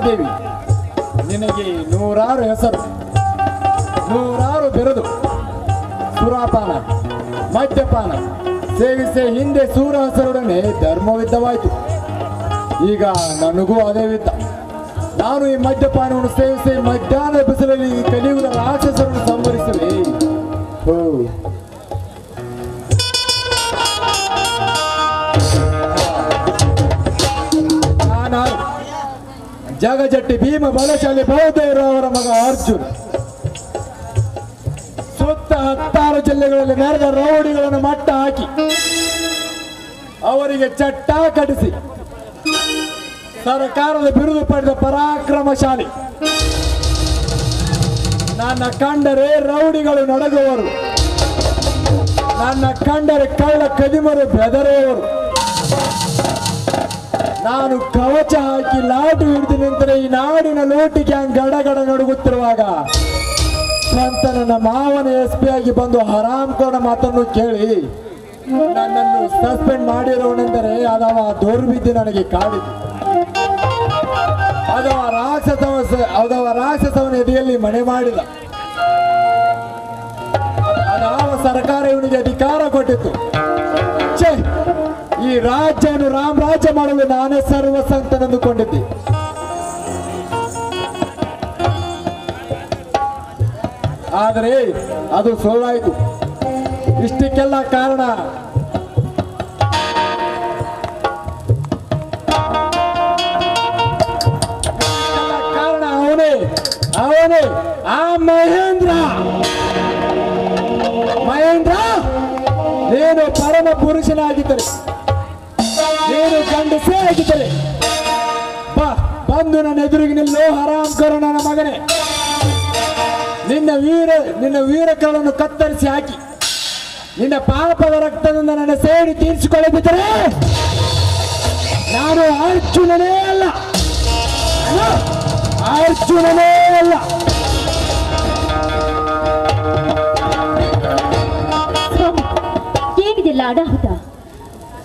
ಮಹಾದೇವಿ ನಿನಗೆ ನೂರಾರು ಹೆಸರು. ನೂರಾರು ಬೆರೆದು. ಸುರಾಪಾನ, ಮದ್ಯಪಾನ, ಸೇವಿಸಿ ಹಿಂದೆ ಸೂರ ಹೆಸರೊಡನೆ ಧರ್ಮವಿದ್ದವಾಯಿತು. ಈಗ ನನಗೂ ಅದೇ ವಿದ್ದ ನಾನು ಈ ಮದ್ಯಪಾನವನ್ನು ಸೇವಿಸಿ ಮಧ್ಯಾಹ್ನ ಬಿಸಿಲಲ್ಲಿ ಕಲಿಯುವುದರ ಕಲಿಯುವುದ ರಾಕ್ಷಸರನ್ನು ಸಂವರಿಸುವೆ ಹೋ ಜಗಜಟ್ಟಿ ಭೀಮ ಬಲಶಾಲಿ ಬೌದ್ಧರು ಅವರ ಮಗ ಅರ್ಜುನ್. ಸುತ್ತ ಹತ್ತಾರು ಜಿಲ್ಲೆಗಳಲ್ಲಿ ನಡೆದ ರೌಡಿಗಳನ್ನು ಮಟ್ಟ ಹಾಕಿ ಅವರಿಗೆ ಚಟ್ಟ ಕಟ್ಟಿಸಿ ಸರ್ಕಾರದ ಬಿರುದು ಪಡೆದ ಪರಾಕ್ರಮಶಾಲಿ. ನನ್ನ ಕಂಡರೆ ರೌಡಿಗಳು ನಡಗುವರು. ನನ್ನ ಕಂಡರೆ ಕಳ್ಳ ಕದಿಮರು ಬೆದರುವವರು ನಾನು ಕವಚ ಹಾಕಿ ಲಾಟು ಹಿಡಿದು ನಿಂತರೆ ಈ ನಾಡಿನ ಲೋಟಿಗೆ ಹಂಗ ಗಡಗಡ ನಡುಗುತ್ತಿರುವಾಗ ಸ್ವಂತ ನನ್ನ ಮಾವನ ಎಸ್ ಪಿ ಆಗಿ ಬಂದು ಹರಾಮ್ ಕೋಣ ಮಾತನ್ನು ಕೇಳಿ ನನ್ನನ್ನು ಸಸ್ಪೆಂಡ್ ಮಾಡಿರೋನೆಂದರೆ ಅದವ ದೋರ್ಬಿದ್ದು ನನಗೆ ಕಾಡಿತು ಅದವ ರಾಕ್ಷಸವ ಅದವ ರಾಕ್ಷಸವನ ಎದೆಯಲ್ಲಿ ಮನೆ ಮಾಡಿದ. ಅದಾವ ಸರ್ಕಾರ ಇವನಿಗೆ ಅಧಿಕಾರ ಕೊಟ್ಟಿತ್ತು. ಈ ರಾಜ್ಯವನ್ನು ರಾಮ ರಾಜ್ಯ ಮಾಡಲು ನಾನೇ ಸರ್ವಸಂತನೆಂದುಕೊಂಡಿದ್ದೆ. ಆದರೆ ಅದು ಸುಳ್ಳಾಯಿತು ಇಷ್ಟಕ್ಕೆಲ್ಲ ಕಾರಣ ಕಾರಣ ಅವನೇ ಅವನೇ, ಆ ಮಹೇಂದ್ರ. ಮಹೇಂದ್ರ, ನೀನು ಪರಮ ಪುರುಷನಾಗಿದ್ದರೆ ಗಂಡಸೇ ಆಗಿದ್ದರೆ ಬಾ ಬಂದು ನನ್ನ ಎದುರಿಗೆ ನಿಲ್ಲೋ ಹರಾಮ್ ಕರು ನನ್ನ ಮಗನೇ. ನಿನ್ನ ವೀರ ನಿನ್ನ ವೀರಗಳನ್ನು ಕತ್ತರಿಸಿ ಹಾಕಿ ನಿನ್ನ ಪಾಪದ ರಕ್ತದಿಂದ ನನ್ನ ಸೇರಿ ತೀರಿಸಿಕೊಳ್ಳದಿದ್ದರೆ ನಾನು ಅರ್ಜುನನೇ ಅಲ್ಲ. ನಾನು ಅರ್ಜುನನೇ ಅಲ್ಲ.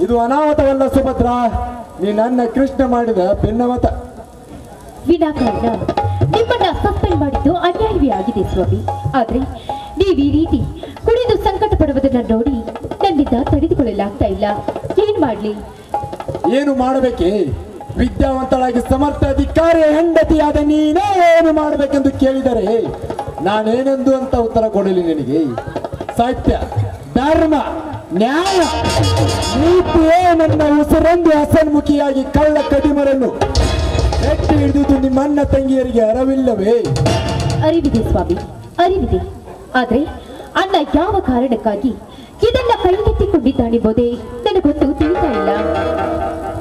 ಇದು ಅನಾಹುತವಲ್ಲ ಸುಭದ್ರ. ನೀ ನನ್ನ ಕೃಷ್ಣ ಮಾಡಿದ ಭಿನ್ನಮತ ವಿನಾಕಾರಣ ನಿಮ್ಮನ್ನ ಸಸ್ಪೆಂಡ್ ಮಾಡಿದ್ದು ಅನ್ಯಾಯವೇ ಆಗಿದೆ ಸ್ವಾಮಿ. ಆದ್ರೆ ನೀವು ಈ ರೀತಿ ಕುಡಿದು ಸಂಕಟ ಪಡುವುದನ್ನ ನೋಡಿ ನನ್ನಿಂದ ತಡೆದುಕೊಳ್ಳಲಾಗ್ತಾ ಇಲ್ಲ. ಏನ್ ಮಾಡ್ಲಿ? ಏನು ಮಾಡಬೇಕೆ? ವಿದ್ಯಾವಂತಳಾಗಿ ಸಮರ್ಥ ಅಧಿಕಾರಿ ಹೆಂಡತಿಯಾದ ನೀನೇ ಏನು ಮಾಡಬೇಕೆಂದು ಕೇಳಿದರೆ ನಾನೇನೆಂದು ಅಂತ ಉತ್ತರ ಕೊಡಲಿ ನಿನಗೆ. ಸಾಹಿತ್ಯ ಧರ್ಮ. ನ್ಯಾಯ. ನೀತಿಯೇ ನನ್ನ ಉಸಿರೊಂದು ಹಸನ್ಮುಖಿಯಾಗಿ ಕಳ್ಳ ಕಡಿಮರನ್ನು ಎತ್ತಿ ಹಿಡಿದು ನಿಮ್ಮ ಅಣ್ಣ ತಂಗಿಯರಿಗೆ ಅರವಿಲ್ಲವೇ? ಅರಿವಿದೆ ಸ್ವಾಮಿ ಅರಿವಿದೆ. ಆದ್ರೆ ಅಣ್ಣ ಯಾವ ಕಾರಣಕ್ಕಾಗಿ ಇದನ್ನ ಕೈಗೆತ್ತಿಕೊಂಡಿದ್ದಾನೆಂಬುದೇ ನನಗೊಂದು ತಿಳಿತಾ ಇಲ್ಲ.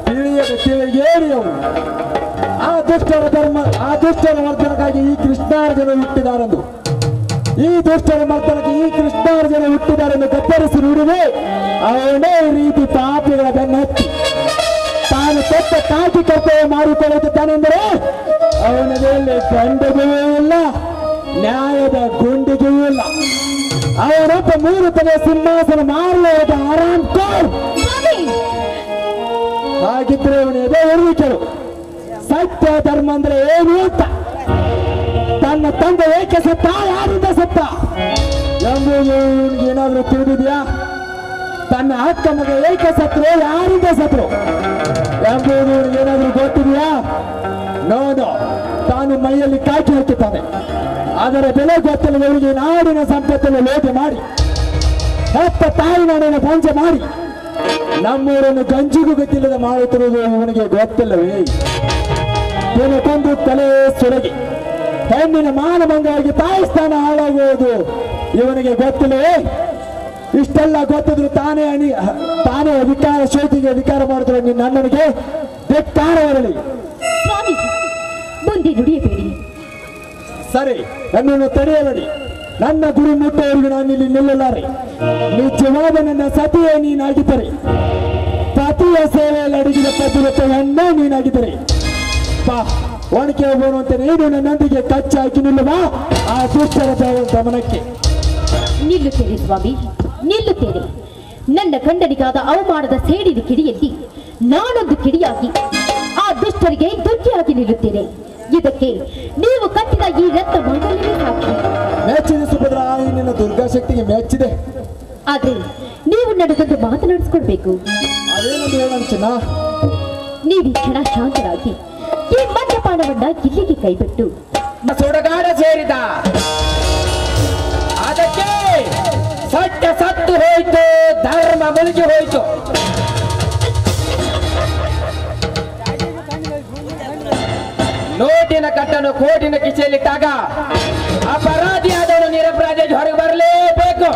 ತಿಳಿಯದ ತಿಳಿಗೇರಿ ಅವನು. ಆ ದುಷ್ಟರ ಧರ್ಮ ಆ ದುಷ್ಟರ ವರ್ಧನಕ್ಕಾಗಿ ಈ ಕೃಷ್ಣಾರ್ಜನ ಹುಟ್ಟಿದಾರೆಂದು ಈ ದುಷ್ಟರ ಮಕ್ಕಳಿಗೆ ಈ ಕೃಷ್ಣಾರ್ಜನ ಹುಟ್ಟಿದಾರೆಂದು ಕತ್ತರಿಸಿ ನುಡಿದೆ ಅವನೇ ರೀತಿ ಪಾಪಿಗಳ ಬೆನ್ನತ್ತಿ ತಾನು ಕೊಟ್ಟ ತಾಕಿ ಕರ್ತವ್ಯ ಮಾಡಿಕೊಳ್ಳುತ್ತಾನೆಂದರೆ ಮೇಲೆ ಗಂಡಗೂ ಇಲ್ಲ ನ್ಯಾಯದ ಗುಂಡಿಗೂ ಇಲ್ಲ. ಅವನೊಬ್ಬ ಮೂರು ತಲೆ ಸಿಂಹಾಸನ ಮಾರಲಾದ ಆರಾಮ್ ಕೋರ್. ಹಾಗಿದ್ರೆ ಅವನು ಎದೆ ಕೇಳು ಸತ್ಯ ಧರ್ಮ ಅಂದ್ರೆ ಏನು ಅಂತ? ತನ್ನ ತಂದೆ ಏಕೆ ಸತ್ತ? ಯಾರಿಂದ ಸತ್ತ? ಎಂಬುದು ಏನಾದರೂ ತಿಳಿದಿದ್ಯಾ? ತನ್ನ ಅಕ್ಕ ಏಕೆ ಸತ್ರು ಯಾರಿಂದ ಸತ್ರು ಎಂಬುದು ಏನಾದ್ರೂ ಗೊತ್ತಿದೆಯಾ? ನೋಡು, ತಾನು ಮೈಯಲ್ಲಿ ಕಾಕಿ ಹಾಕುತ್ತಾನೆ ಅದರ ಬೆಲೆ ಗೊತ್ತಿಲ್ಲದವರಿಗೆ ನಾಡಿನ ಸಂಪತ್ತನ್ನು ಲೋಟ ಮಾಡಿ, ಹೆತ್ತ ತಾಯಿ ನಾಡಿನ ಪಂಚ ಮಾಡಿ, ನಮ್ಮೂರನ್ನು ಗಂಜಿಗೂ ಗೊತ್ತಿಲ್ಲದೆ ಮಾಡುತ್ತಿರುವುದು ಇವನಿಗೆ ಗೊತ್ತಿಲ್ಲವೇ? ದಿನಕ್ಕೊಂದು ತಲೆ ಸೊರಗಿ ಹೆಣ್ಣಿನ ಮಾನಭಂಗವಾಗಿ ತಾಯಿ ಸ್ಥಾನ ಹಾಳಾಗುವುದು. ಇವನಿಗೆ ಗೊತ್ತಿಲ್ಲವೇ ಇಷ್ಟೆಲ್ಲ ಗೊತ್ತಿದ್ರು ತಾನೇ ಅಣಿ ತಾನೇ ಅಧಿಕಾರ ಶೋತಿಗೆ ಅಧಿಕಾರ ಮಾಡುತ್ತಿರುವ ನಿನ್ನ ಅಣ್ಣನಿಗೆ ಧಿಕ್ಕಾರ ಇರಲಿ ಸ್ವಾಮಿ ಮುಂದೆ ನುಡಿಯಬೇಡಿ. ಸರಿ ನನ್ನನ್ನು ತಡೆಯಬೇಡಿ ನನ್ನ ಗುರಿ ಮುಟ್ಟುವವರೆಗೂ ನಾನು ಇಲ್ಲಿ ನಿಲ್ಲಲಾರೆ. ನಿಜವಾದ ನನ್ನ ಸತಿಯೇ ನೀನಾಗಿದ್ದರೆ. ಪತಿಯ ಸೇವೆಯಲ್ಲಿ ಅಡಗಿದ ಪತಿರತ್ತ ಹೆಣ್ಣೇ ನೀನಾಗಿದ್ದರೆ. ಬಾ ಒಣಕೆ ಅಂತ ನೀನು ನನ್ನೊಂದಿಗೆ ಕಚ್ಚಿ ಹಾಕಿ ನಿಲ್ಲುವ ಆ ದುಷ್ಟರ ಗಮನಕ್ಕೆ ನಿಲ್ಲುತ್ತೇನೆ ಸ್ವಾಮಿ ನಿಲ್ಲುತ್ತೇನೆ. ನನ್ನ ಗಂಡನಿಗಾದ ಅವಮಾನದ ಸೇಡಿದ ಕಿಡಿಯಲ್ಲಿ ನಾನೊಂದು ಕಿಡಿಯಾಗಿ ಆ ದುಷ್ಟರಿಗೆ ದುಡ್ಡಿಯಾಗಿ ನಿಲ್ಲುತ್ತೇನೆ. ಇದಕ್ಕೆ ನೀವು ಕಟ್ಟಿದ ಈ ರಕ್ತ ಮೆಚ್ಚಿದೆ ಸುಭದ್ರ ನಿನ್ನ ದುರ್ಗಾ ಶಕ್ತಿಗೆ ಮೆಚ್ಚಿದೆ. ಆದ್ರೆ ನೀವು ನಡೆದಂತೆ ಮಾತನಾಡಿಸ್ಕೊಡ್ಬೇಕು ನೀವು ಈ ಕ್ಷಣ ಶಾಂತರಾಗಿ ಈ ಮದ್ಯಪಾನವನ್ನ ಇಲ್ಲಿಗೆ ಕೈಬಿಟ್ಟು. ಸುಡಗಾಡ ಸೇರಿದ. ಅದಕ್ಕೆ ಸಟ್ಟ ಸತ್ತು ಹೋಯ್ತು, ಧರ್ಮ ಹೋಯ್ತು. ನೋಟಿನ ಕಟ್ಟನ್ನು ಕೋಟಿನ ಕಿಸೆಯಲ್ಲಿಟ್ಟಾಗ ಅಪರಾಧಿಯಾದವನು ನಿರಪರಾಧಿಯಾಗಿ ಹೊರಗೆ ಬರಲೇಬೇಕು.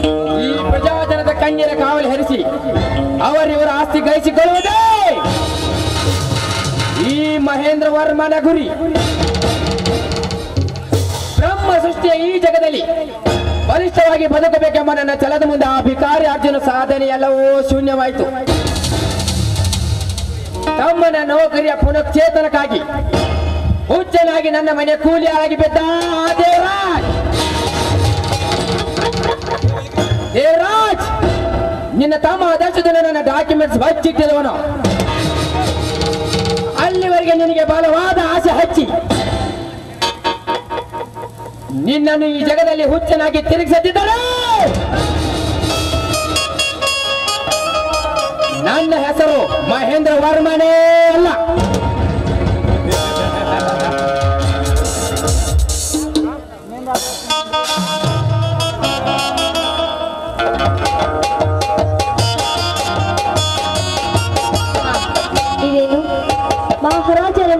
ಈ ಪ್ರಜಾಜನದ ಕಣ್ಣಿನ ಕಾವಲು ಹರಿಸಿ ಅವರಿವರ ಆಸ್ತಿ ಗಳಿಸಿಕೊಳ್ಳುವುದೇ ಈ ಮಹೇಂದ್ರ ವರ್ಮನ ಗುರಿ. ಬ್ರಹ್ಮ ಸೃಷ್ಟಿಯ ಈ ಜಗದಲ್ಲಿ ಬಲಿಷ್ಠವಾಗಿ ಬದುಕಬೇಕೆಂಬ ನನ್ನ ಚಲದ ಮುಂದೆ ಆ ಭಿಕಾರಿ ಅರ್ಜುನ ಸಾಧನೆ ಎಲ್ಲವೂ ಶೂನ್ಯವಾಯಿತು. ತಮ್ಮನ ನೌಕರಿಯ ಪುನಶ್ಚೇತನಕ್ಕಾಗಿ ಹುಚ್ಚನಾಗಿ ನನ್ನ ಮನೆ ಕೂಲಿಯಾಗಿ ಬಿದ್ದ ದೇವರಾಜ್! ದೇವರಾಜ್! ನಿನ್ನ ತಮ್ಮ ಆದರ್ಶದಲ್ಲಿ ನನ್ನ ಡಾಕ್ಯುಮೆಂಟ್ಸ್ ಬಚ್ಚಿಟ್ಟಿರುವನು ಅಲ್ಲಿವರೆಗೆ ನಿನಗೆ ಬಲವಾದ ಆಸೆ ಹಚ್ಚಿ. ನಿನ್ನನ್ನು ಈ ಜಗದಲ್ಲಿ ಹುಚ್ಚನಾಗಿ ತಿರುಗಿಸದಿದ್ದರೆ ನನ್ನ ಹೆಸರು ಮಹೇಂದ್ರ ವರ್ಮನೇ ಅಲ್ಲ.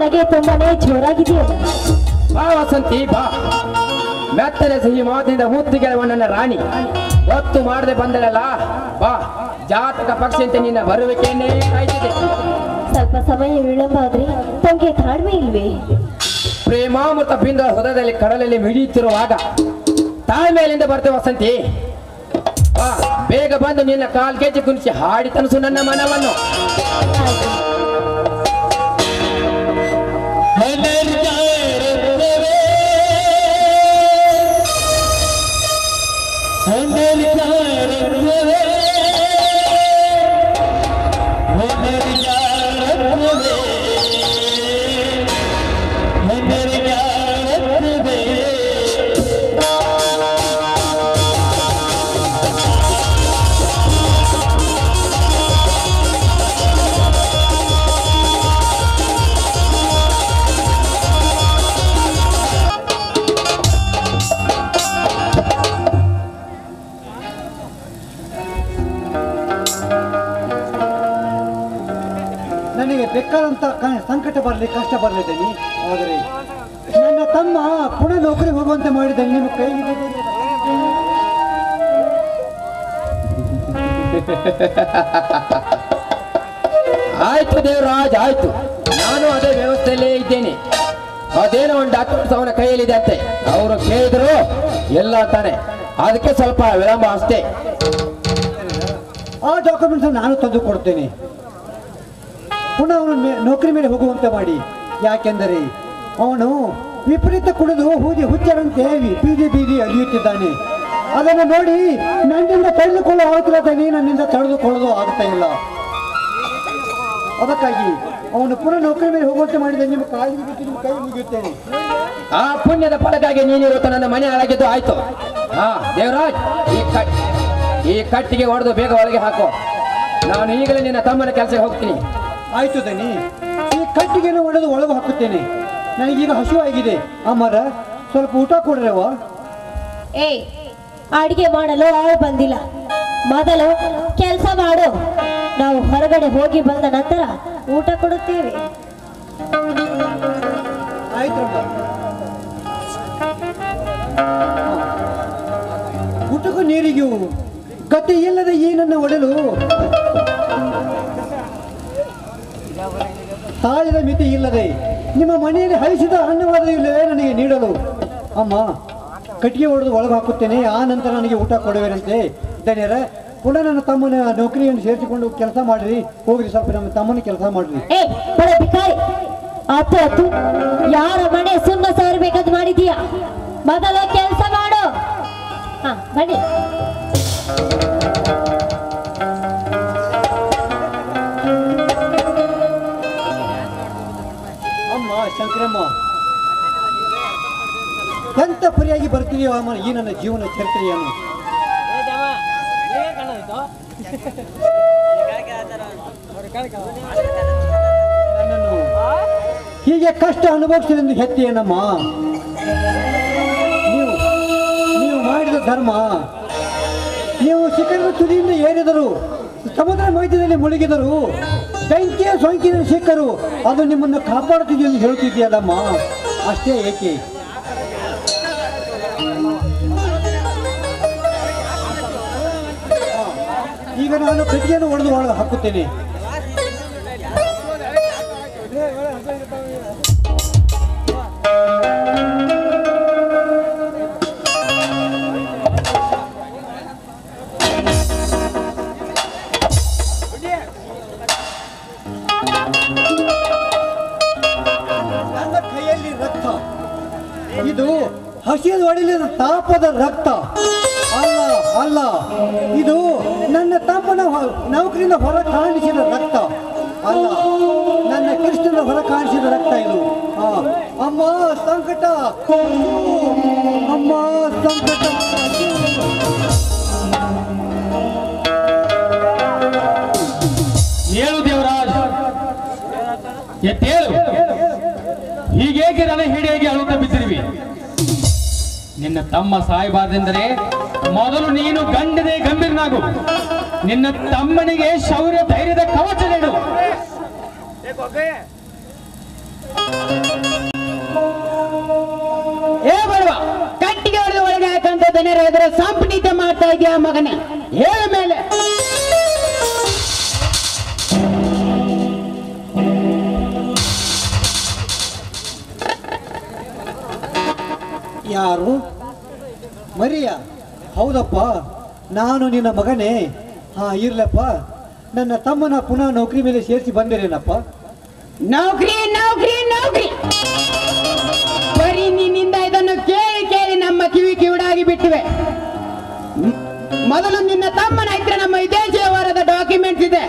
ನಗೆ ತುಂಬಾನೇ ಜೋರಾಗಿದೆಯಲ್ಲ ಬಾ ವಸಂತಿ ಬಾ. ಮೆತ್ತನೆ ಸಿಹಿ ಮಾತಿನಿಂದ ಹೂತು ಗೆಲುವ ನನ್ನ ರಾಣಿ. ಒತ್ತು ಮಾಡದೆ ಬಂದಳಲ್ಲ ಬಾ. ಜಾತಕ ಪಕ್ಷಂತೆ ನಿನ್ನ ಬರುವಿಕೆಯನ್ನೇ ಕಾಯ್ತಿದೆ ಸ್ವಲ್ಪ ಸಮಯ ವಿಳಂಬ ಆದ್ರೆ ತಮಗೆ ತಾಳ್ಮೆ ಇಲ್ವೇ? ಪ್ರೇಮಾಮೃತ ಬಿಂದ ಹೃದಯದಲ್ಲಿ ಕಡಲಲ್ಲಿ ಮಿಡಿಯುತ್ತಿರುವಾಗ ತಾಳ್ಮೆಯಲ್ಲಿಂದ ಬರ್ತೇವೆ ವಸಂತಿ. ಬೇಗ ಬಂದು ನಿನ್ನ ಕಾಲ್ ಕೆಜಿ ಕುಣಿಸಿ ಹಾಡಿ ತನಸು ನನ್ನ ಮನವನ್ನು. ಆಯ್ತು ದೇವರಾಜ್ ಆಯ್ತು. ನಾನು ಅದೇ ವ್ಯವಸ್ಥೆಯಲ್ಲೇ ಇದ್ದೇನೆ. ಅದೇನೋ ಒಂದು ಡಾಕ್ಯುಮೆಂಟ್ಸ್ ಅವನ ಕೈಯಲ್ಲಿದೆ ಅಂತೆ. ಅವರು ಕೇಳಿದ್ರು ಎಲ್ಲ ಅಂತಾನೆ. ಅದಕ್ಕೆ ಸ್ವಲ್ಪ ವಿಳಂಬ ಅಷ್ಟೇ. ಆ ಡಾಕ್ಯುಮೆಂಟ್ಸ್ ನಾನು ತಂದು ಕೊಡ್ತೇನೆ. ಪುನಃ ಅವನು ನೌಕರಿ ಮೇಲೆ ಹೋಗುವಂತೆ ಮಾಡಿ. ಯಾಕೆಂದರೆ ಅವನು ವಿಪರೀತ ಕುಡಿದು ಹೂದಿ ಹುಚ್ಚರಂತೆ ದೇವಿ ಬೀದಿ ಬೀದಿ ಅಲಿಯುತ್ತಿದ್ದಾನೆ ಅದನ್ನು ನೋಡಿ ನನ್ನಿಂದ ತಡೆದುಕೊಳ್ಳೋ ಆಗ್ತಿರತಾನೆ ನನ್ನಿಂದ ತಡೆದುಕೊಳ್ಳೋದು ಆಗ್ತಾ ಇಲ್ಲ. ಅದಕ್ಕಾಗಿ ಅವನು ಪುನಃ ನೌಕರಿ ಮೇಲೆ ಹೋಗುವಂತೆ ಮಾಡಿದ ನಿಮ್ಮ ಕಾಯಿ ಬಿಟ್ಟು ನಿಮ್ಮ ಕೈ ಮುಗಿಯುತ್ತೇನೆ. ಆ ಪುಣ್ಯದ ಫಲಕ್ಕಾಗಿ ನೀನಿರುತ್ತ ನನ್ನ ಮನೆ ಹಾಳಾಗಿದ್ದು ಆಯ್ತು. ಹಾ ದೇವರಾಜ್ ಈ ಕಟ್ ಈ ಕಟ್ಟಿಗೆ ಹೊಡೆದು ಬೇಗ ಒಳಗೆ ಹಾಕು. ನಾನು ಈಗಲೇ ನಿನ್ನ ತಮ್ಮನ ಕೆಲಸಕ್ಕೆ ಹೋಗ್ತೀನಿ. ಆಯ್ತು ದನಿ ಈ ಕಟ್ಟಿಗೆನ ಒಡೆದು ಒಳಗೆ ಹಾಕುತ್ತೇನೆ. ನನಗೀಗ ಹಸಿವಾಗಿದೆ ಅಮ್ಮರ ಸ್ವಲ್ಪ ಊಟ ಕೊಡ್ರವ ಏ ಅಡಿಗೆ ಮಾಡಲು ಆಳು ಬಂದಿಲ್ಲ. ಮೊದಲು ಕೆಲಸ ಮಾಡು. ನಾವು ಹೊರಗಡೆ ಹೋಗಿ ಬಂದ ನಂತರ ಊಟ ಕೊಡುತ್ತೇವೆ. ಊಟಕ್ಕೂ ನೀರಿಗೂ ಗತಿ ಇಲ್ಲದ ಏನನ್ನು ನನ್ನ ಒಡಲು? ತಾಳಿದ ಮಿತಿ ಇಲ್ಲದೆ ನಿಮ್ಮ ಮನೆಯಲ್ಲಿ ಹರಿಸಿದ ಹಣ್ಣುವಾದ ಇಲ್ಲವೇ ನನಗೆ ನೀಡಲು. ಅಮ್ಮ, ಕಟ್ಟಿಗೆ ಹೊಡೆದು ಒಳಗೆ ಹಾಕುತ್ತೇನೆ. ಆ ನಂತರ ನನಗೆ ಊಟ ಕೊಡುವೆನಂತೆ. ಧನ್ಯರ ಕೂಡ ನನ್ನ ತಮ್ಮನ ನೌಕರಿಯನ್ನು ಸೇರಿಸಿಕೊಂಡು ಕೆಲಸ ಮಾಡ್ರಿ. ಹೋಗ್ರಿ ಸ್ವಲ್ಪ, ನಮ್ಮ ತಮ್ಮನ ಕೆಲಸ ಮಾಡ್ರಿ. ಯಾರ ಮನೆ ಸುಣ್ಣ ಸೇರ್ಬೇಕಂತ ಮಾಡಿದೀಯ ಮೊದಲ ಕೆಲಸ ಮಾಡು. ಹಾ, ಬನ್ನಿ. ಶ್ರಮ ಎಂತ ಪರಿಯಾಗಿ ಬರ್ತೀವಿ ಅಮ್ಮ? ಈ ನನ್ನ ಜೀವನ ಚರಿತ್ರೆಯನ್ನು ನನ್ನನ್ನು ಹೀಗೆ ಕಷ್ಟ ಅನುಭವಿಸಿದ ಏನಮ್ಮ? ನೀವು ನೀವು ಮಾಡಿದ ಧರ್ಮ. ನೀವು ಶಿಖರದ ತುದಿಯಿಂದ ಏರಿದರು. ಸಮುದ್ರ ಮೈದಾನದಲ್ಲಿ ಮುಳುಗಿದರು. ಬೆಂಕಿಯ ಸೋಂಕಿನ ಸಿಕ್ಕರು ಅದು ನಿಮ್ಮನ್ನು ಕಾಪಾಡುತ್ತಿದೆ ಎಂದು ಹೇಳುತ್ತಿದೆಯಲ್ಲಮ್ಮ ಅಷ್ಟೇ ಏಕೆ? ಈಗ ನಾನು ಕಟ್ಟಿಗೆಯನ್ನು ಒಡೆದು ಒಳಗೆ ಹಾಕುತ್ತೇನೆ. ಹಸಿರು ಹೊಡಿಲಿದ ತಾಪದ ರಕ್ತ. ಅಲ್ಲ ಅಲ್ಲ. ಇದು ನನ್ನ ತಾಪನ ನೌಕರಿಯಿಂದ ಹೊರ ಕಾಣಿಸಿದ ರಕ್ತ. ಅಲ್ಲ, ನನ್ನ ಕೃಷ್ಣನ ಹೊರ ಕಾಣಿಸಿದ ರಕ್ತ ಇದು. ಅಮ್ಮ, ಸಂಕಟ. ಅಮ್ಮ, ಸಂಕಟ. ಹೇಳು ದೇವರಾಜ್. ಎತ್ತೇಳು. ಹೀಗೇಕೆ ನನಗೆ ನಿನ್ನ ತಮ್ಮ ಸಾಯಬಾರ್ದೆಂದರೆ ಮೊದಲು ನೀನು ಗಂಡದೆ ಗಂಭೀರನಾಗು. ನಿನ್ನ ತಮ್ಮನಿಗೆ ಶೌರ್ಯ, ಧೈರ್ಯದ ಕವಚ ನೀಡು. ಏ ಕಟ್ಟಿಗೆ ಹೊಡೆದು ಒಳಗೆ ಹಾಕಂತ ದನರ ಇದರ ಸಂಪನೀತ ಮಾಡ್ತಾ ಇದೆಯಾ ಮಗನೇ? ಹೇಳ ಮೇಲೆ. ಯಾರು? ಮರಿಯ ಹೌದಪ್ಪ ನಾನು ನಿನ್ನ ಮಗನೇ. ಹಾ ಇರ್ಲಪ್ಪ. ನನ್ನ ತಮ್ಮನ ಪುನಃ ನೌಕರಿ ಮೇಲೆ ಸೇರಿಸಿ ಬಂದಿರೇನಪ್ಪ? ನೌಕರಿ ನೌಕರಿ ನೌಕರಿ. ಬರೀ ನಿನ್ನಿಂದ ಇದನ್ನು ಕೇಳಿ ಕೇಳಿ ನಮ್ಮ ಕಿವಿ ಕಿವಿಡಾಗಿ ಬಿಟ್ಟಿವೆ. ಮೊದಲು ನಿನ್ನ ತಮ್ಮನ ಹತ್ರ ನಮ್ಮ ಇದೇ ವ್ಯವಹಾರದ ಡಾಕ್ಯುಮೆಂಟ್ಸ್ ಇದೆ.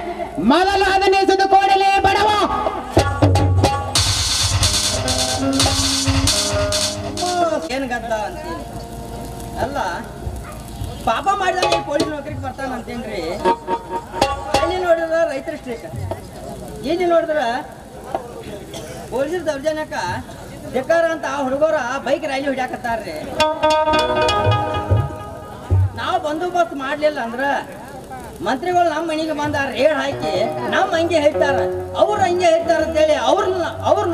ಮೊದಲು ಅದನ್ನ ಎಸೆದು ಕೊಡಲೇ ಬಡವ. ಏನು ಗದ್ದ ಅಂತೀನಿ ಅಲ್ಲ, ಪಾಪ ಮಾಡಿದ ಪೊಲೀಸ್ ನೌಕರಿಗೆ ಬರ್ತಾನ ಅಂತೇನ್ರಿ? ಅಲ್ಲಿ ನೋಡಿದ್ರ ರೈತರ ಸ್ಟ್ರೈಕ್ ಇಲ್ಲಿ ನೋಡಿದ್ರ ಪೊಲೀಸರ ದೌರ್ಜನ್ಯಕ್ಕ ಬೇಕಾರ ಅಂತ ಆ ಹುಡುಗರ ಬೈಕ್ ರ್ಯಾಲಿ ಹೊಡ್ಯಾಕತ್ತಾರ್ರಿ. ನಾವು ಬಂದೋಬಸ್ತ್ ಮಾಡ್ಲಿಲ್ಲ ಅಂದ್ರ ಮಂತ್ರಿಗಳು ನಮ್ಮ ಮನೆಗೆ ಬಂದಾರ, ರೇಡ್ ಹಾಕಿ, ನಮ್ಮ ಹಂಗೆ ಹೇಳ್ತಾರ ಅವ್ರು ಹಂಗೆ ಹೇಳ್ತಾರ ಅಂತೇಳಿ ಅವ್ರ ಅವ್ರ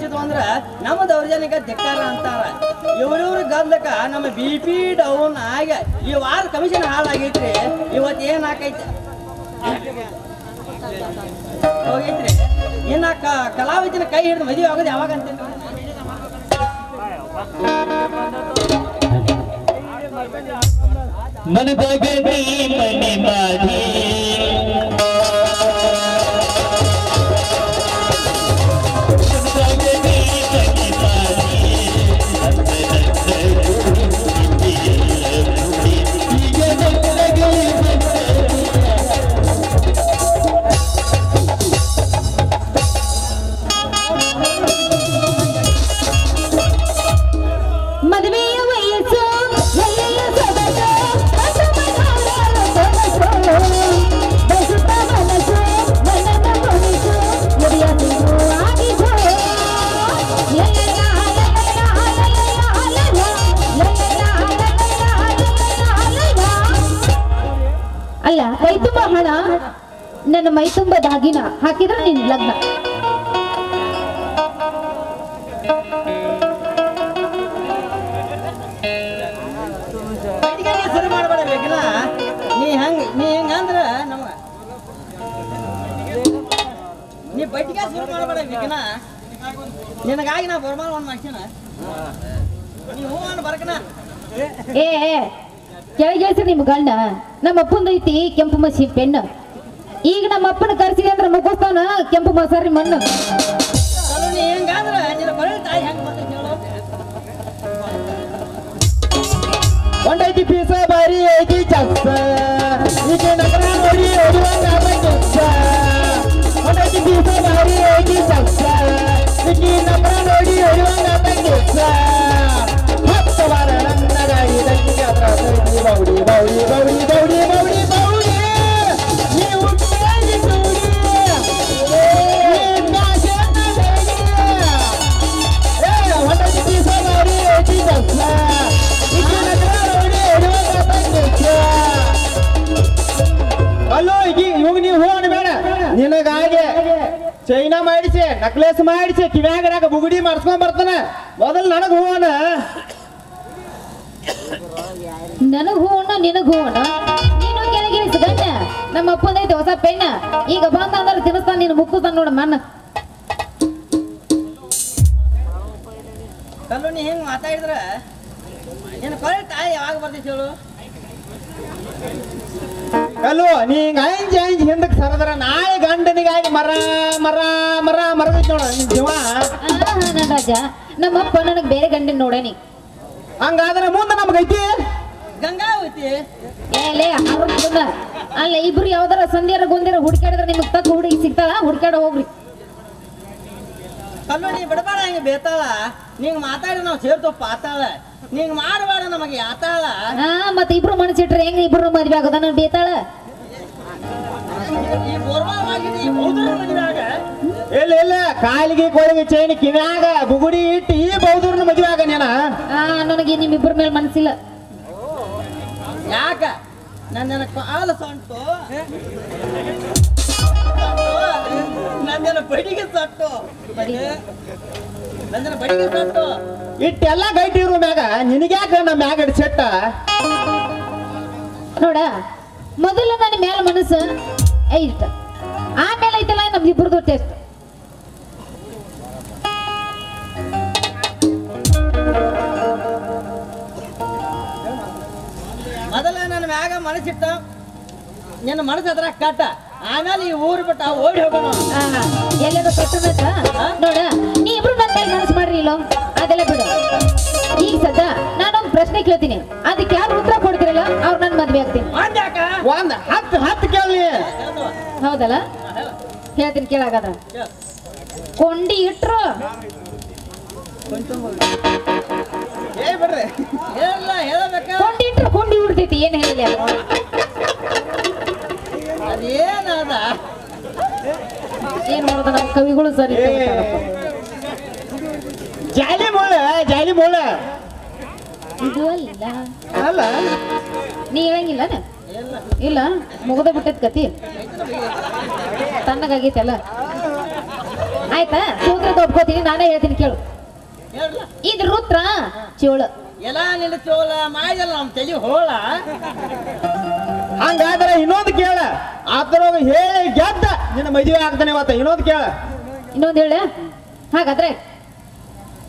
ಹೆಚ್ಚಿದ್ವು ಅಂದ್ರೆ ನಮ್ಮ ದೌರ್ಜನ್ಯಕ್ಕೆ ಧಿಕ್ಕಾರ ಅಂತಾರ. ಇವ್ರಿವ್ರ ಗಂದಕ ನಮ್ಮ ಬಿ ಪಿ ಡೌನ್ ಆಗ ಈ ವಾರ ಕಮಿಷನ್ ಹಾಳಾಗೈತ್ರಿ. ಇವತ್ತು ಏನ್ ಹಾಕೈತಿ ಹೋಗೈತ್ರಿ. ಇನ್ನ ಕಲಾವಿದನ ಕೈ ಹಿಡಿದು ಮದುವೆ ಆಗೋದು ಯಾವಾಗ ಅಂತ? ಮನದಗದಿ ಮನೆ ಮದುವೆಯ. ಅಲ್ಲ ಕೈ ಹಣ ನನ್ನ ಮೈ ತುಂಬ ದಾಗಿನ ಹಾಕಿದ್ರೆ ನಿನ್ ಲಗ್ನ ನೀ ಹಂಗ ನೀ ಹಿಂಗಂದ್ರ ನಮ್ಗ ನೀ ಬಟ್ಟಿಗೆ ಶುರು ಮಾಡಬೇಡ ವಿಘ್ನ. ನಿನಗಾಗಿ ನಾ ಬರ್ಮಾನ ಒಂದು ಮಾಡ್ತೀನ ನೀ ಹೂ ಅನ್ ಬರ್ಕನ. ಏ ಕೆಳಗೆ ನಿಮ್ ಗಂಡ. ನಮ್ಮ ಅಪ್ಪಂದೈತಿ ಕೆಂಪು ಮಸಿ ಪೆಣ್ಣು ಈಗ ನಮ್ಮ ಅಪ್ಪನ ಕರ್ಸಿ ಅಂದ್ರೆ ಮುಗಿಸ್ತಾನ ಕೆಂಪು ಮಸಾರಿ ಮಣ್ಣು. ನೀ ಹಿಂಗಂದ್ರ ನಿನ್ನ ಬರೀ ತಾಯಿ ಹೆಂಗ್ ಒಂದೈತಿ ಪೀಸ ಬಾರಿ ಐತಿ ಚಸ್ಸ ಈಗ ನಗರ ನೋಡಿ ಹೋಗುವ ನಾಮ ಚಸ್ಸ ಒಂದೈತಿ ಪೀಸ ಬಾರಿ ಐತಿ ಚಸ್ಸ ಈಗ ನಗರ ನೋಡಿ ಹೋಗುವ ನಾಮ ಚಸ್ಸ ಹತ್ತು ವಾರ ನನ್ನ ಗಾಡಿ ದಂಡಿಗೆ ಬಾವುಡಿ ಬಾವುಡಿ ಬಾವುಡಿ ನಿನಗಾಗೆ ಚೈನಾ ಮಾಡಿಸಿ ನಕ್ಲೇಸ್ ಮಾಡಿಸಿ ಕಿವ್ಯಾಗರಾಗ ಬುಗುಡಿ ಮಾಡಿಸ್ಕೊಂಡ್ ಬರ್ತಾನ. ಮೊದಲು ನನಗ್ ಹೂವನ. ನನಗ್ ಹೂವಣ್ಣ ನಿನಗ ನಿನಗ್ ಹೂ ಅಣ್ಣ ನೀನು ಕೆಳಗಿಳಿಸ ಗಣ್ಯ ನಮ್ಮ ಅಪ್ಪಂದೈತೆ ಹೊಸ ಪೆಣ್ಣ ಈಗ ಬಂದ ಅಂದ್ರೆ ತಿನ್ನಿಸ್ತಾನ ನೀನು ಮುಕ್ಕಿಸ್ತಾನ ನೋಡ ಮಣ್ಣ ಕಲ್ಲು ನೀ ಹೆಂಗ್ ಮಾತಾಡಿದ್ರ? ನಿನ್ನ ಕೊಳೆ ತಾಯಿ ಯಾವಾಗ ಬರ್ತೈತಿ ಹೇಳು? ಅಲ್ಲೋ ನೀ ಹಿಂಗ ಅಂಜಿ ಹಿಂದಕ್ಕೆ ಹಿಂದಕ್ ಸರದ್ರ ನಾಳೆ ಗಂಡನಿಗಾಗಿ ಮರ ಮರ ಮರ ಮರದೈತಿ ನೋಡ ನಿನ್ ಜೀವ. ಆ ನಮ್ಮ ಅಪ್ಪ ನಮ್ಮಪ್ಪ ನನಗ್ ಬೇರೆ ಗಂಡಿನ ನೋಡೇನಿ ಹಂಗಾದ್ರೆ ಮುಂದೆ ನಮಗೈತಿ ಗಂಗಾವತಿ ಏಲೇ ಹರ್ದ ಅಲ್ಲ ಇಬ್ರು ಯಾವ್ದಾರ ಸಂಧ್ಯಾರ ಗೊಂದಿರ ಹುಡ್ಕಾಡಿದ್ರೆ ನಿಮ್ಗೆ ತಕ್ಕ ಹುಡುಗಿ ಸಿಗ್ತಾಳ? ಹುಡ್ಕಾಡ ಹೋಗ್ರಿ. ಕಲ್ಲು ನೀ ಬಿಡಬೇಡ ಹಿಂಗ ಬೇತಾಳ. ನಿಂಗ್ ಮಾತಾಡಿ ನಾವು ಸೇರ್ತೋ ಪಾತಾಳ ನಿಂಗ್ ಮಾಡಬೇಡ ನಮಗೆ ಯಾತಾಳ ಹಾ ಮತ್ತೆ ಇಬ್ರು ಮನಸ್ಸಿಟ್ರೆ ಹೆಂಗ ಇಬ್ರು ಮದ್ವೆ ಆಗೋದ ನನ್ ಬೇತಾಳ. ಈ ಬೋರ್ವಾಲ್ ಈ ಬೌದ್ಧರ ಇಲ್ಲ ಇಲ್ಲ ಕಾಲಿಗೆ ಕೋಳಿಗೆ ಚೈನ್ ಕಿವ್ಯಾಗ ಬುಗುಡಿ ಇಟ್ಟು ಈ ಬೌದ್ರನ ಮದುವೆ ಆಗ ನೀನ? ಆ ನನಗೆ ನಿಮ್ಮಿಬ್ಬರ ಮೇಲೆ ಮನಸ್ಸಿಲ್ಲ ಯಾಕ? ನನ್ನ ಕಾಲ ಸೊಂಟು. ನನ್ನ ಬಡಿಗೆ ಸೊಟ್ಟು ನನ್ನ ಬಡಿಗೆ ಸೊಟ್ಟು ಇಟ್ಟೆಲ್ಲ ಗೈಟ್ ಇರೋ ಮ್ಯಾಗ. ನಿನಗ್ಯಾಕ ನಮ್ಮ ಮ್ಯಾಗ ಸೆಟ್ಟ ನೋಡ ಮೊದಲು ನನ್ನ ಮೇಲೆ ಮನಸ್ಸು ಐತ ಆಮೇಲೆ ಐತಲ್ಲ ನಮ್ದು ಇಬ್ಬರದು ಟೆಸ್ಟ್ ಮೊದಲ ನನ್ನ ಮ್ಯಾಗ ಮನಸ್ಸಿಟ್ಟ. ನಿನ್ನ ಮನಸ್ಸು ಅದ್ರ ಕಟ್ಟ. ಆಮೇಲೆ ಈ ಊರು ಬಿಟ್ಟ ಓಡಿ ಹೋಗೋಣ. ಕಟ್ಟಬೇಕ ನೋಡ ನೀ ಇಬ್ರು ನನ್ನ ಮೇಲೆ ಮನಸ್ಸು ಮಾಡ್ರಿ ಇಲ್ಲೋ? ಅದೆಲ್ಲ ಬಿಡು. ಈಗ ಸದ್ದ ನಾನೊಂದು ಪ್ರಶ್ನೆ ಕೇಳ್ತೀನಿ. ಅದಕ್ಕೆ ಯಾರು ಉತ್ತರ ಕೊಡ್ತಿರಲ್ಲ ಅವ್ರು ನನ್ನ ಮದ್ವೆ ಆಗ್ತೀನಿ. ಒಂದ್ ಹತ್ತು ಹತ್ತು ಕೇಳಿ ಹೌದಲ್ಲ? ಹೇಳ್ತೀನಿ ಕೇಳಾಗದ. ಕೊಂಡಿ ಇಟ್ರು. ಏ ಬರ್ರಿ. ಹೇಳಲ್ಲ ಹೇಳಬೇಕ? ಕೊಂಡಿ ಇಟ್ರು ಕೊಂಡಿ ಉಡ್ತೈತಿ ಏನ್ ಹೇಳಿಲ್ಲ. ಅದೇನದ ಏನ್ ಮಾಡೋದ ನಮ್ಮ ಕವಿಗಳು ಸರಿ ಜಾಲಿ ಮೋಳ ಜಾಲಿ ಮೋಳ. ಇದು ಅಲ್ಲ. ಅಲ್ಲ. ನೀ ಹೇಳಂಗಿಲ್ಲ ಇಲ್ಲ ಮುಗದ ಬಿಟ್ಟೈತ್ ಕತಿ. ತಣ್ಣಗಾಗೈತಲ್ಲ. ಆಯ್ತಾ? ಸೂತ್ರ ಒಪ್ಕೋತೀನಿ ನಾನೇ ಹೇಳ್ತೀನಿ ಕೇಳು. ಇದ್ ರುತ್ರ ಚೋಳ. ಎಲ್ಲ ನಿನ್ನ ಚೋಳ ಮಾಡಿದಲ್ಲ ನಮ್ಮ ತಲೆ ಹೋಳ. ಹಂಗಾದ್ರೆ ಇನ್ನೊಂದು ಕೇಳ. ಆತರೋಗ ಹೇಳಿ ಗೆದ್ದ. ನಿನ್ನ ಮದುವೆ ಆಗ್ತಾನೆ ಇವತ್ತ. ಇನ್ನೊಂದು ಕೇಳ. ಇನ್ನೊಂದು ಹೇಳ. ಹಾಗಾದ್ರೆ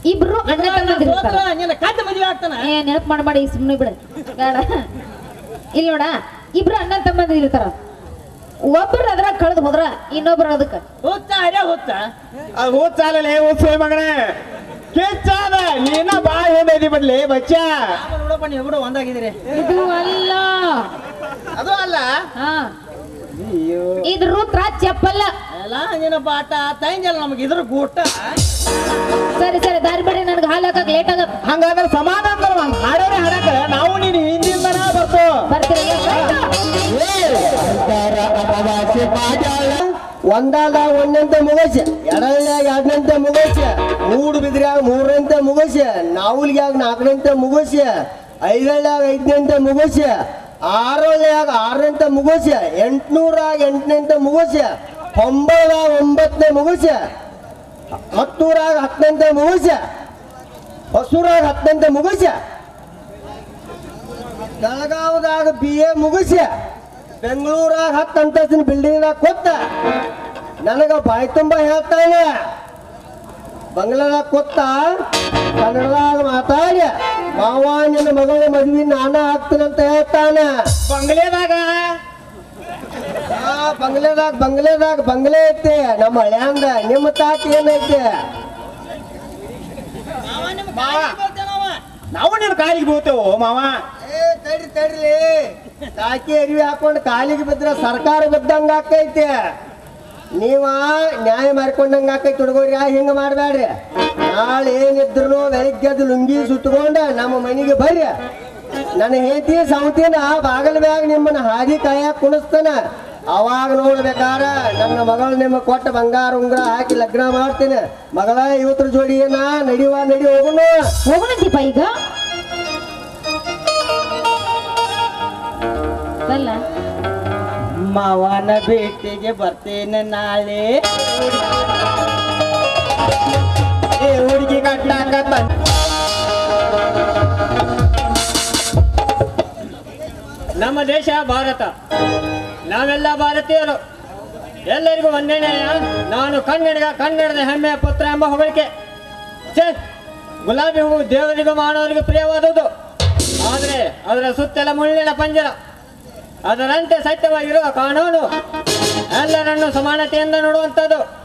ಇಬ್ರು ಅಣ್ಣ ತಮ್ಮಂದಿರ್ತಾರ ಸೋತ್ರ ನಿನ್ನ ಕದ್ದ ಮದುವೆ ಆಗ್ತಾನ? ಏ ನೆನಪು ಮಾಡಿ ಮಾಡಿ ಸುಮ್ಮನೆ ಬಿಡ. ಬೇಡ. ಇಲ್ಲಿ ನೋಡ ಇಬ್ರು ಅಣ್ಣ ತಮ್ಮಂದಿರ್ ಇರ್ತಾರ ಒಬ್ರು ಅದ್ರಾಗ ಕಳೆದು ಹೋದ್ರ ಇನ್ನೊಬ್ರು ಅದಕ್ಕ. ಹುಚ್ಚ ಅರೇ ಹುಚ್ಚ. ಅದು ಮಗನೇ. ಕಿಚ್ಚಾದ ನೀನ ಬಾ ಏನಿದಿ ಬಿಡ್ಲಿ ಬಚ್ಚ. ನೋಡಪ್ಪ ನೀವು ಇಬ್ರು ಒಂದಾಗಿದ್ದೀರಿ. ಇದು ಅಲ್ಲ. ಅದು ಅಲ್ಲ. ಹಾ. ಇದು ರುದ್ರ ಚಪ್ಪಲ್ಲ. ಎಲ್ಲ ನಿನ್ನ ಪಾಠ ತಂಜಲ್ಲ ನಮಗೆ ಇದ್ರ ಗೂಟ. ಸರಿ ಸರಿ ದಾರಿ ಬಿಡಿ ನನಗೆ ಹಾಲು ಹಾಕಕ್ ಲೇಟ್ ಆಗತ್ ಹಂಗಾದ್ರೆ ಸಮಾಧಾನ ಹಾಡೋರೆ ಹಾಡಕ ನಾವು ನೀನು ಹಿಂದಿಂದನ ಬರ್ತು ಬರ್ತೀರಿ ಒಂದಾದ ಒಂದಂತೆ ಮುಗಸ ಎರಡನೇದಾಗ ಎರಡನಂತೆ ಮುಗಸ ಮೂರು ಬಿದ್ರ್ಯಾಗ ಮೂರನಂತೆ ಮುಗಸ ನಾವುಲ್ಗ್ಯಾಗ ನಾಲ್ಕನಂತೆ ಮುಗಸ ಐದಳ್ಳಾಗ ಐದನಂತೆ ಮುಗಸ ಆರಳ್ಯಾಗ ಆರನಂತೆ ಮುಗಿಸ್ಯ ಎಂಟ್ನೂರಾಗ ಎಂಟನಂತೆ ಮುಗಿಸ್ಯ ಒಂಬತ್ತ ಒಂಬತ್ತನೇ ಮುಗಿಸ್ಯ, ಹತ್ತೂರಾಗ ಹತ್ತನಂತೆ ಮುಗಿಸ್ಯ, ಹೊಸೂರಾಗ ಹತ್ತನಂತೆ ಮುಗಿಸ್ಯ. ಬೆಳಗಾವದಾಗ ಬಿ ಎ ಮುಗಿಸ ಬೆಂಗಳೂರಾಗ ಹತ್ತು ಅಂತಸ್ತಿನ ಬಿಲ್ಡಿಂಗ್ದಾಗ ಕೊತ್ತ ನನಗ ಬಾಯಿ ತುಂಬ ಹೇಳ್ತಾನೆ. ಬಂಗ್ಲಾದಾಗ ಕೊತ್ತ ಕನ್ನಡದಾಗ ಮಾತಾಡ್ಯ, ಮಾವ ಮಗಳ ಮದ್ವಿ ನಾನ ಆಗ್ತೀನಂತ ಹೇಳ್ತಾನ. ಬಂಗ್ಲೆದಾಗ? ಆ ಬಂಗ್ಲೆದಾಗ ಬಂಗ್ಲೆದಾಗ ಬಂಗ್ಲೆ ಐತೆ. ನಮ್ಮ ಹಳ್ಯಾಂಗ ನಿಮ್ಮ ತಾತ ಏನೈತೆ. ನಾವು ನಿನ್ನ ಕಾಲಿಗೆ ಬೀಳ್ತೇವೋ ಮಾವ? ಏ ತಡ್ರಿ ತಡ್ರಿ. ತಾಕಿ ಅರಿವಿ ಹಾಕೊಂಡು ಕಾಲಿಗೆ ಬಿದ್ರೆ ಸರ್ಕಾರ ಬಿದ್ದಂಗ ಆಕೈತೆ. ನೀವ ನ್ಯಾಯ ಮಾಡ್ಕೊಂಡಂಗ ಆಕೈತಿ ಹುಡುಗರಿ ಹಿಂಗ ಮಾಡ್ಬೇಡ್ರಿ ನಾಳೆ ಏನಿದ್ರು ಬೆಳಿಗ್ಗೆ ಲುಂಗಿ ಸುತ್ತಕೊಂಡ ನಮ್ಮ ಮನೆಗೆ ಬರ್ರಿ. ನನ್ನ ಹೆಂಡತಿ ಸೌತಿನ ಬಾಗಲ ಬ್ಯಾಗ್ ನಿಮ್ಮನ್ನ ಹಾದಿ ಕಾಯಕ್ ಕುಣಿಸ್ತಾನ. ಅವಾಗ ನೋಡ್ಬೇಕಾರ ನನ್ನ ಮಗಳು ನಿಮ್ಮ ಕೊಟ್ಟ ಬಂಗಾರ ಉಂಗ್ರ ಹಾಕಿ ಲಗ್ನ ಮಾಡ್ತೇನೆ. ಮಗಳ ಇವತ್ತರ ಜೋಡಿ ನಾ ನಡಿವ ನಡಿ ಹೋಗುನು. ಹೋಗೋಣಂತಿಪ್ಪ ಈಗ. ಬಲ್ಲ. ಮಾವನ ಭೇಟಿಗೆ ಬರ್ತೇನೆ ನಾಳೆ. ಹುಡುಗಿ ಕಟ್ಟಾಕ ನಮ್ಮ ದೇಶ ಭಾರತ. ನಾವೆಲ್ಲ ಭಾರತೀಯರು. ಎಲ್ಲರಿಗೂ ಒಂದೇ ನಾನು ಕನ್ನಡಿಗ, ಕನ್ನಡದ ಹೆಮ್ಮೆಯ ಪುತ್ರ ಎಂಬ ಹೊಗಳಿಕೆ. ಗುಲಾಬಿ ಹೂವು ದೇವರಿಗೂ ಮಾನವರಿಗೂ ಪ್ರಿಯವಾದುದು ಆದರೆ ಅದರ ಸುತ್ತೆಲ್ಲ ಮುಳ್ಳಿನ ಪಂಜರ. ಅದರಂತೆ ಸತ್ಯವಾಗಿರುವ ಕಾನೂನು ಎಲ್ಲರನ್ನು ಸಮಾನತೆಯಿಂದ ನೋಡುವಂಥದ್ದು.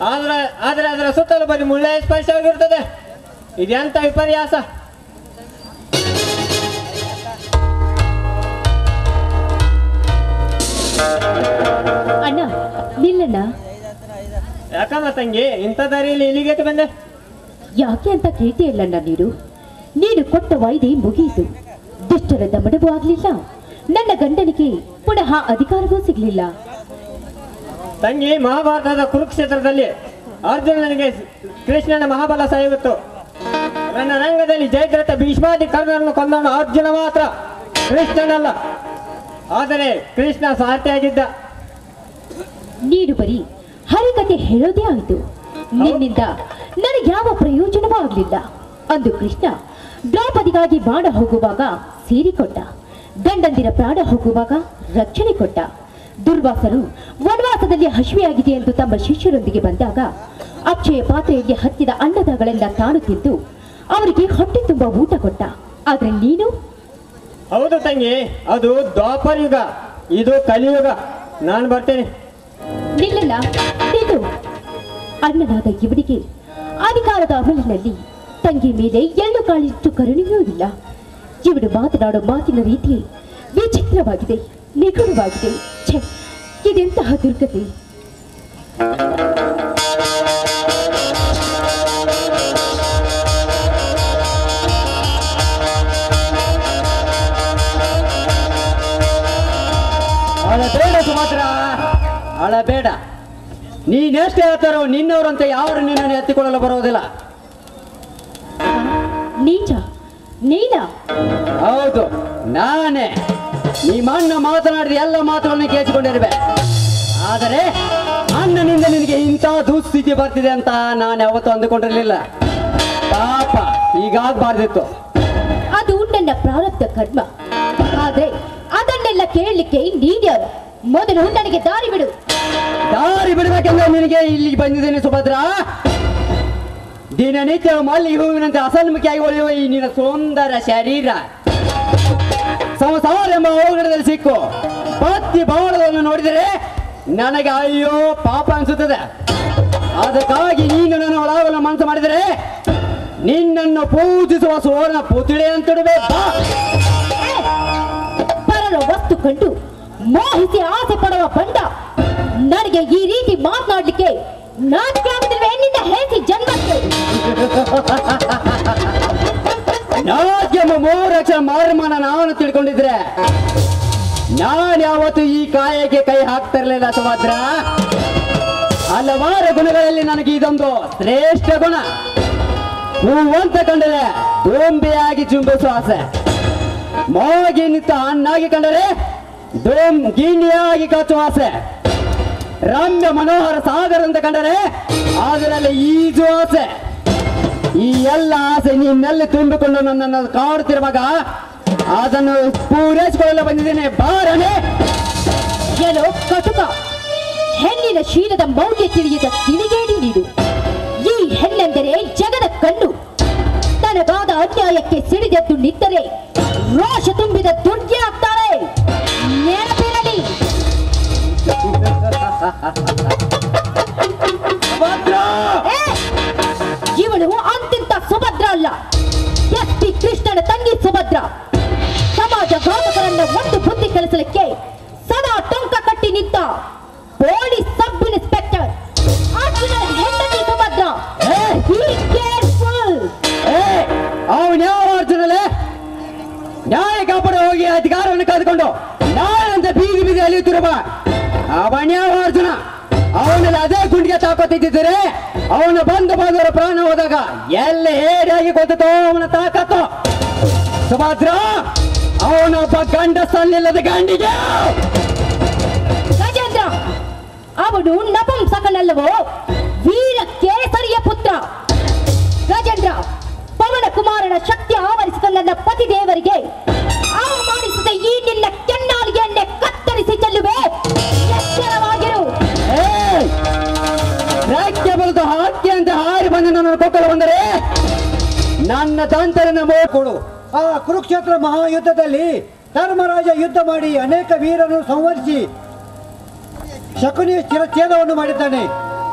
ಆದರೆ ಆದರೆ ಅದರ ಸುತ್ತಲೂ ಬರೀ ಮುಳ್ಳೆ ಸ್ಪರ್ಶವಾಗಿರ್ತದೆ. ಇದೆಂತ ವಿಪರ್ಯಾಸ? ಅಣ್ಣ ನಿಲ್ಲಣ್ಣ? ಯಾಕಮ್ಮ ತಂಗಿ ಇಂಥ ದಾರಿಯಲ್ಲಿ ಇಲ್ಲಿಗೆ ಬಂದೆ? ಯಾಕೆ ಅಂತ ಕೇಳ್ತಿಯಲ್ಲಣ್ಣ ನೀನು. ನೀನು ಕೊಟ್ಟ ವೈದಿ ಮುಗಿಯಿತು. ದುಷ್ಟರ ದಮಡವೂ ಆಗ್ಲಿಲ್ಲ. ನನ್ನ ಗಂಡನಿಗೆ ಪುನಃ ಅಧಿಕಾರವೂ ಸಿಗ್ಲಿಲ್ಲ. ತಂಗಿ ಮಹಾಭಾರತದ ಕುರುಕ್ಷೇತ್ರದಲ್ಲಿ ಅರ್ಜುನನಿಗೆ ಕೃಷ್ಣನ ಮಹಾಬಲ ಸಾಯುತ್ತು ನನ್ನ ರಂಗದಲ್ಲಿ ಜಯದ್ರಥ ಭೀಷ್ಮಾದಿ ಕರ್ಣನನ್ನು ಕೊಂದವನು ಅರ್ಜುನ ಮಾತ್ರ. ಕೃಷ್ಣನಲ್ಲ. ಆದರೆ ಕೃಷ್ಣ ಸಾರ್ಥಿಯಾಗಿದ್ದ. ನೀನು ಬರೀ ಹರಿಕತೆ ಹೇಳೋದೇ ಆಯಿತು. ನಿನ್ನಿಂದ ನನಗೆ ಯಾವ ಪ್ರಯೋಜನವೂ ಆಗಲಿಲ್ಲ. ಅಂದು ಕೃಷ್ಣ ದ್ರೌಪದಿಗಾಗಿ ಬಾಣ ಹೋಗುವಾಗ ಸೇರಿಕೊಟ್ಟ. ಗಂಡಂದಿರ ಪ್ರಾಣ ಹೋಗುವಾಗ ರಕ್ಷಣೆ ಕೊಟ್ಟ. ದುರ್ವಾಸರು ವನವಾಸದಲ್ಲಿ ಹಸಿವೆಯಾಗಿದೆ ಎಂದು ತಮ್ಮ ಶಿಷ್ಯರೊಂದಿಗೆ ಬಂದಾಗ ಅಕ್ಷಯ ಪಾತ್ರೆಯಲ್ಲಿ ಹತ್ತಿದ ಅನ್ನದಗಳೆಲ್ಲ ತಾನು ತಿಂದು ಅವರಿಗೆ ಹೊಟ್ಟೆ ತುಂಬ ಊಟ ಕೊಟ್ಟ. ಆದ್ರೆ ನೀನು? ಹೌದು ತಂಗಿ ಅದು ದ್ವಾಪರ ಯುಗ ಇದು ಕಲಿಯುಗ. ನಾನು ಬರ್ತೇನೆ. ನಿಲ್ಲಲ್ಲ ನಿಲ್ಲು. ಅಣ್ಣನಾದ ಇವನಿಗೆ ಅಧಿಕಾರದ ಅಮಲಿನಲ್ಲಿ ತಂಗಿ ಮೇಲೆ ಎಳ್ಳು ಕಾಳಿಷ್ಟು ಕರುಣೆಯೂ ಇಲ್ಲ ಇವನು ಮಾತನಾಡೋ ಮಾತಿನ ರೀತಿ ವಿಚಿತ್ರವಾಗಿದೆ. ನಿಗೂಢವಾಗಿದೆ ಛೆ ಇದೆಂತಹ ದುರ್ಗತಿ? ಅಳಬೇಡ ಸುಮಾತ್ರ ಅಳಬೇಡ ನೀನೆಷ್ಟು ಹೇಳ್ತಾರೋ ನಿನ್ನವರಂತೆ ಯಾರು ನಿನ್ನನ್ನು ಎತ್ತಿಕೊಳ್ಳಲು ಬರೋದಿಲ್ಲ ನೀಚ ನೀನ ಹೌದು ನಾನೇ. ನಿಮ್ಮ ಅಣ್ಣ ಮಾತನಾಡಿದ ಎಲ್ಲ ಮಾತುಗಳನ್ನು ಕೇಳಿಸಿಕೊಂಡಿರ್ಬೇಕು ಆದರೆ ಅಣ್ಣನಿಂದ ನಿನಗೆ ಇಂಥ ದುಸ್ಥಿತಿ ಬರ್ತಿದೆ ಅಂತ ನಾನು ಯಾವತ್ತೂ ಅಂದುಕೊಂಡಿರಲಿಲ್ಲ. ಪಾಪ ಈಗಾಗಬಾರ್ದಿತ್ತು. ಅದು ನನ್ನ ಪ್ರಾರಬ್ಧ ಕರ್ಮ. ಆದ್ರೆ ಅದನ್ನೆಲ್ಲ ಕೇಳಲಿಕ್ಕೆ ನೀಡ್ಯಾರ ಮೊದಲು ನನಗೆ ದಾರಿ ಬಿಡು. ದಾರಿ ಬಿಡಬೇಕೆಂದ್ರೆ ನಿನಗೆ ಇಲ್ಲಿಗೆ ಬಂದಿದ್ದೇನೆ ಸುಭದ್ರ. ದಿನನಿತ್ಯ ಮಲ್ಲಿ ಹೂವಿನಂತೆ ಅಸನ್ಮುಖಿಯಾಗಿ ಒಳೆಯುವ ಈ ನಿನ್ನ ಸುಂದರ ಶರೀರ. ಸಂಸಾರ ಎಂಬ ಅವಘಡದಲ್ಲಿ ಸಿಕ್ಕು. ಪತ್ತಿ ಬಾಳವನ್ನು ನೋಡಿದರೆ ನನಗೆ ಅಯ್ಯೋ ಪಾಪ ಅನಿಸುತ್ತದೆ. ಅದಕ್ಕಾಗಿ ನೀನು ನನ್ನ ಒಳಗಲು ಮನಸ್ಸು ಮಾಡಿದರೆ ನಿನ್ನನ್ನು ಪೂಜಿಸುವ ಸುವರ್ಣ ಪುತ್ಳಿ ಅಂತಿಡಬೇಕು! ಪರರ ವಸ್ತು ಕಂಡು ಮೋಹಿಸಿ ಆಸೆ ಪಡುವ ಬಂಡ ನನಗೆ ಈ ರೀತಿ ಮಾತನಾಡ್ಲಿಕ್ಕೆ ನಾಟಕ ಆಗುತ್ತಿಲ್ವೇ ನಿನ್ನ ಹೇಸಿ ಜನ್ಮಕ್ಕೆ? ನಾಟ್ಯಮ ಮೂರಕ್ಷರ ಮಾರಮಾನ ನಾನು ತಿಳ್ಕೊಂಡಿದ್ರೆ. ನಾನು ಯಾವತ್ತು ಈ ಕಾಯಕ್ಕೆ ಕೈ ಹಾಕ್ತಿರ್ಲಿಲ್ಲ, ಸುಭದ್ರ. ಹಲವಾರು ಗುಣಗಳಲ್ಲಿ ನನಗೆ ಇದೊಂದು ಶ್ರೇಷ್ಠ ಗುಣ. ಹೂವಂತ ಕಂಡರೆ ದೊಂಬೆಯಾಗಿ ಚುಂಬಿಸುವ ಆಸೆ. ಮೋಗಿ ನಿಂತ ಹಣ್ಣಾಗಿ ಕಂಡರೆ ದೋಮ್ ಗಿಣಿಯಾಗಿ ಕಾಚುವ ಆಸೆ. ರಮ್ಯ ಮನೋಹರ ಸಾಗರ ಅಂತ ಕಂಡರೆ ಅದರಲ್ಲಿ ಈಜು ಆಸೆ. ಈ ಎಲ್ಲ ಆಸೆ ನಿನ್ನೆಲ್ಲಿ ತುಂಬಿಕೊಂಡು ನನ್ನನ್ನು ಕಾಡುತ್ತಿರುವಾಗ ಅದನ್ನು ಪೂರೈಸಿಕೊಳ್ಳಲು ಬಂದಿದ್ದೇನೆ. ಬಾರನೆ! ಏನೋ ಕಟುಕ! ಹೆಣ್ಣಿನ ಶೀಲದ ಮೌಲ್ಯ ತಿಳಿಯದ ತಿಳಿಗೇಡಿ ನೀಡು. ಈ ಹೆಣ್ಣೆಂದರೆ ಜಗದ ಕಣ್ಣು. ತನಗಾದ ಅನ್ಯಾಯಕ್ಕೆ ಸಿಡಿದೆದ್ದು ನಿಂತರೆ ರೋಷ ತುಂಬಿದ ದುರ್ಗೆ ಆಗ್ತಾಳೆ ನೆನಪಿರಲಿ. ಘಾತಕರನ್ನ ಒಂದು ಬುದ್ಧಿ ಕೆಲಸಕ್ಕೆ ಸದಾ ಟೊಂಕ ಕಟ್ಟಿ ನಿಂತ ಪೊಲೀಸ್ ಸಬ್ ಇನ್ಸ್ಪೆಕ್ಟರ್ ಹೆಂಡತಿ ಸುಭದ್ರ! ಅವನು ಯಾವ ಹೋಗಿ ಅಧಿಕಾರವನ್ನು ಕಾದುಕೊಂಡು ನಾನಂತ ಬೀದಿ ಬೀದಿ ಅಲಿಯುತ್ತಿರುವ ಅವನ್ಯಾವ ಅರ್ಜುನ? ಅವನಲ್ಲಿ ಅದೇ ಗುಂಡಿಗೆ ತಾಕೋತಿದ್ದರೆ ಅವನು ಬಂದು ಬಾಂಧವರ ಪ್ರಾಣ ಹೋದಾಗ ಎಲ್ಲ ಹೇಡಿಯಾಗಿ ಗೊತ್ತಿತೋ ಅವನ ತಾಕತ್ತು? ಸುಭದ್ರ! ಅವನೊಬ್ಬ ಗಂಡಸಲ್ಲಿಲ್ಲದ ಗಂಡಿಗೆ! ಗಜೇಂದ್ರ ಅವನು ನಪುಂಸಕನಲ್ಲವೋ? ವೀರ ಕೇಸರಿಯ ಪುತ್ರ. ಗಜೇಂದ್ರ ಪವನ ಕುಮಾರನ ಶಕ್ತಿ ಆವರಿಸಿದ ನನ್ನ ಪತಿ ದೇವರಿಗೆ ಅವಮಾನಿಸಿದ ಈ ನಿನ್ನ ಕೆನ್ನಾಲಿಗೆಯನ್ನೇ ಕತ್ತರಿಸಿ ಚೆಲ್ಲುವೆ. ಎಚ್ಚರವಾಗಿರು. ರಾಜ್ಯ ಬಲಿದು ಹಾಕಿ ಅಂತ ಹಾರಿ ಬಂದ ನನ್ನ ಕೊಕ್ಕಲು ಬಂದರೆ ನನ್ನ ತಾಂತರನ ಮೋ ಕೊಡು. ಆ ಕುರುಕ್ಷೇತ್ರ ಮಹಾಯುದ್ಧದಲ್ಲಿ ಧರ್ಮರಾಜ ಯುದ್ಧ ಮಾಡಿ ಅನೇಕ ವೀರರನ್ನು ಸಂವರಿಸಿ ಶಕುನಿಯ ಚಿರಚ್ಛೇದವನ್ನು ಮಾಡಿದ್ದಾನೆ.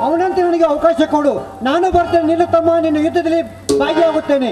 ಅವನಂತೆ ನನಗೆ ಅವಕಾಶ ಕೊಡು. ನಾನು ಬರ್ತೇನೆ. ನಿನ್ನ ತಮ್ಮ ನಿನ್ನ ಯುದ್ಧದಲ್ಲಿ ಭಾಗಿಯಾಗುತ್ತೇನೆ.